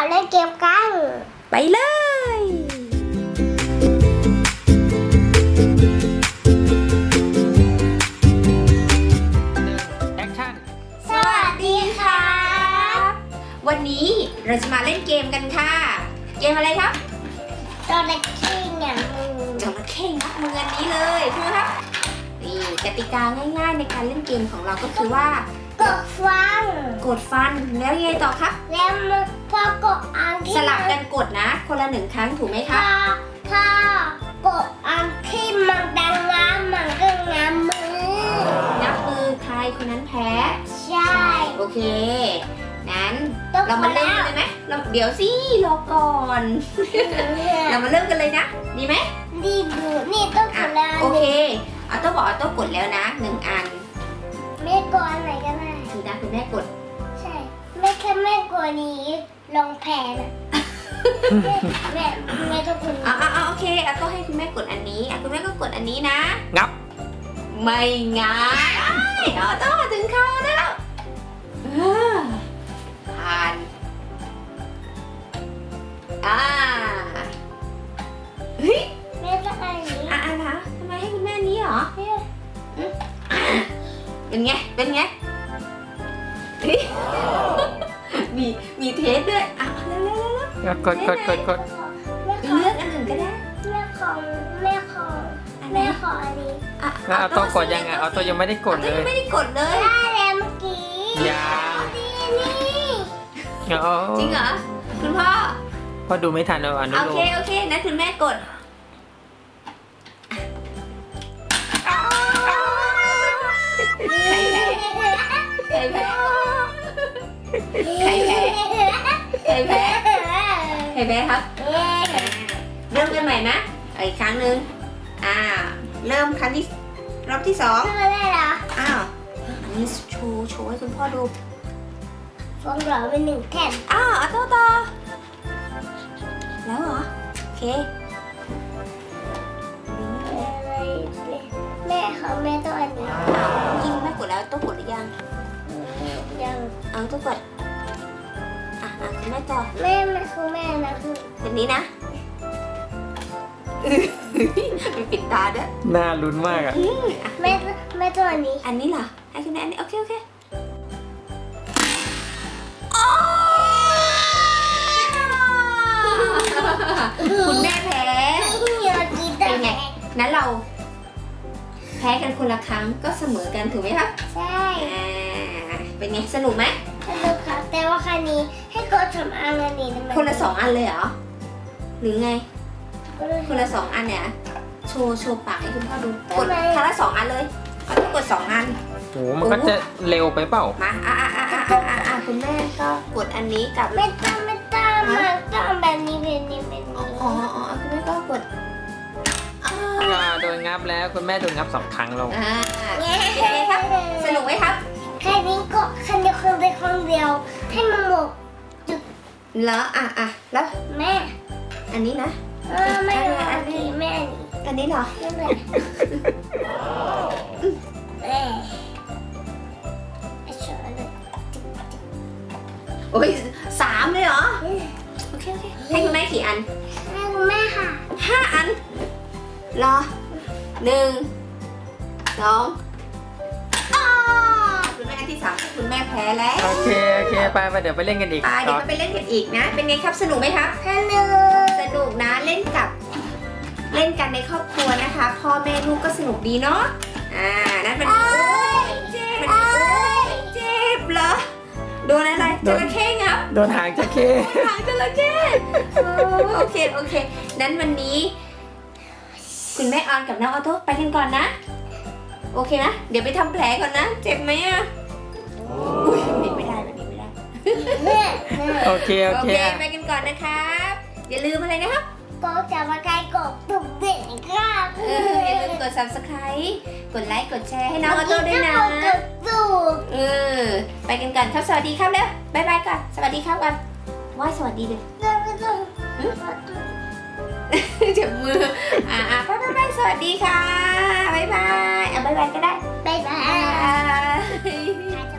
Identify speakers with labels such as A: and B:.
A: เขาเล่นเกมกัน
B: ไปเลย
C: แอคชั่น
A: สวัสดีค่ะ
B: วันนี้เราจะมาเล่นเกมกันค่ะ เกมอะไรครับ
A: ตอนเล็กขี้เนี่ยมือ
B: จระเข้งับมืออันนี้เลยใช่ไหมครับนี่กติกาง่ายๆในการเล่นเกมของเราก็คือว่า
A: ก ดฟัง
B: กดฟันแล้วยังไงต่อครับ
A: แล้วมันพอกดอันที่
B: สลับกันกดนะ คนละหนึ่งครั้งถูกไหมครั
A: ถ้า
B: บ
A: ถ้ากดอันที่มันดังงามมันก็งามมือ
B: นับมือใครคนนั้นแพ้
A: ใช่
B: โอเค นั้น
A: ต้อง
B: เรามาเริ่ม
A: แล้
B: กันเลยไหมเราเดี๋ยวสิรอก่อน เรามาเริ่มกันเลยนะ ดีไหม
A: ดีดูนี่ต้องก
B: อะ
A: ดแล้ว
B: โอเคออโต้บอกออโต้กดแล้วนะหนึ่งอัน
A: ไม่กด
B: แม่กด
A: ใช่ ไม่แค่แม่กดนี้ลงแผนอะแม่แม่แม่ต้องกดนี้
B: อ่าอ่าโอเคออโต้ให้คุณแม่กดอันนี้อะคุณแม่ก็กดอันนี้นะ
C: งับ
B: ไม่ง่ายออโต้ถึงเขาแล้วเออผ่าน อ่าเฮ้ย
A: แม่ต้องอันนี้
B: อะอะไรคะทำไมให้คุณแม่นี้เหรอ
A: แม่
B: เป็นไง เป็นไง เฮ้ยมีมีเทสด้วยอะเร็วเร็วเร็วเร็ว
C: กดกดกดกด
A: แม่ขอ
B: เลือกอันอื่นก็ได้
A: แม่ขอแม่ขอ
B: อันไหน
A: แม่ขออันนี้
B: อะ
C: แล้วเอาโต้กดยังไงเอาโต้ยังไม่ได้กด
B: เอา
C: เล
B: โต้ยั
C: ย
B: งไม่ได้กดเลย
A: ได้แล้วเมื่อกี้
C: ยัง
A: ดีนี่
C: อ๋อ
B: จริงเหรอคุณพ่อ
C: พอดูไม่ทันเอาอนุ
B: โอ
C: โล
B: เค
C: ม
B: โอเคนะคุณแม่กด ใครแพ้ครับเริ่มกันใหม่นะเอาอีกครั้งหนึ่งอ่า เริ่มครั้งที่รอบที่สอง
A: ไม่ได้เหรอ
B: อ้าว อันนี้โชว์โชว์ให้คุณพ่อดู
A: ฟองเหลอเป็นหนึ่งแท่น
B: อ้าวเอาต่อต่อแล้วเหรอ โอเค
A: แม่เขาแม่ต้องอันนี้
B: จริงแม่กดแล้วต้องกดหรือยัง
A: ยัง
B: เอาต้องกด อะอะคุณแม่ต่อ
A: แม่แม่คือแม่นะคือ
B: แบบนี้นะมีปิดตาด้วย
C: น่าลุ้นมากอะ
B: อืมอะ
A: แม่แม่ต้องอันนี้
B: อันนี้เหรอ ให้คุณแม่อันนี้ โอเค โอเคคุณแม่แพ้
A: อยากกินแต่
B: เป็นไงนั้นเรา แพ้กันคนละครั้งก็เสมอกันถูกไหมครับ
A: ใช่
B: อ่าเป็นไง สนุกไหม
A: สนุกครับแต่ว่าคันนี้ให้ กดสำอางอันนี้ได้ไหม
B: คนละสองอันเลยเหรอ หรือไง คนละสองอันเนี่ย โชว์โชว์ปากให้คุณพ่อดู กดครั้งละสองอันเลยเอาต้องกดสองอัน
C: โหมันก็จะเร็วไปเปล่า
B: มาอะอะอะอะอะอะคุณแม่ก็กดอันนี้กับ
A: ไม่ต้องไม่ต้องมาต้องแบบนี้แบบนี้แบบ
B: อ๋อ
A: นี้
B: อ๋ออ๋อคุณแม่ก็กดอ่า
C: อ่าโดนงับแล้วคุณแม่โดนงับสองครั้งลง
B: อ่าเป็นไงครับ สนุกไหมครับ
A: แค่นี้ก็คันเดียวคนเดียวคนเดียวให้มันหมด
B: แล้วอะอะแล้ว
A: แม่
B: อันนี้นะ
A: เออแม่อันนี้แม่อันนี้
B: อันนี้เหรอ
A: แม่แม่แม่ไอ้ช้อนเลย
B: โอ้ยสามเลยเหรอ โอเคโอเคให้คุณแม่กี่อัน
A: แม่คุณแม่ค่ะ
B: ห้าอันรอหนึ่งสอง คุณแม่แพ้แล้ว
C: โอเคโอเคไปไปเดี๋ยวไปเล่นกันอีก
B: ไปเดี๋ยว
C: ต่อ
B: เราไปเล่นกันอีกนะ เป็นไงครับสนุกไหมครับ
A: ฮัลโหล
B: สนุกนะเล่นกับ เล่นกันในครอบครัวนะคะ พ่อแม่ลูกก็สนุกดีเนาะอ่านั่นเป็น
A: เอ้ย
B: เจ็บเจ็บเหรอโดนอะไรจระเข้งับ
C: โดนหางจะเข้
B: หางจระเข้โอ้โอเคโอเคนั้นวันนี้ คุณแม่ออนกับน้องออโต้ไปกันก่อนนะ โอเคนะ เดี๋ยวไปทำแผลก่อนนะ เจ็บไหมอะ อุ้ยไม่ไม่ได้แบบนี้ไม่ได้
A: แม่แม่
C: โอเค โอ
B: โอ
C: เค
B: เคไปกันก่อนนะครับ อย่าลืมอะไรนะครับ
A: ก็จะมาไกลกบตุกเด็กครับ
B: เอออย่าลืมกด subscribe กดไลค์ กดแชร์ให้น้องออโต้ด้วยนะ
A: กดตุก
B: เออ ไปกันก่อนครับ สวัสดีครับเร็วบายบายก่อน สวัสดีครับก่อนว่ายสวัสดีเลย
A: ตุกตุก
B: เจ็บมือ อ่าอ่าบายบายบายสวัสดีค่ะบายบาย อะบายบายก็ได้
A: บ๊ายบา
B: บาย
A: ย
B: บาย
A: ใครจะ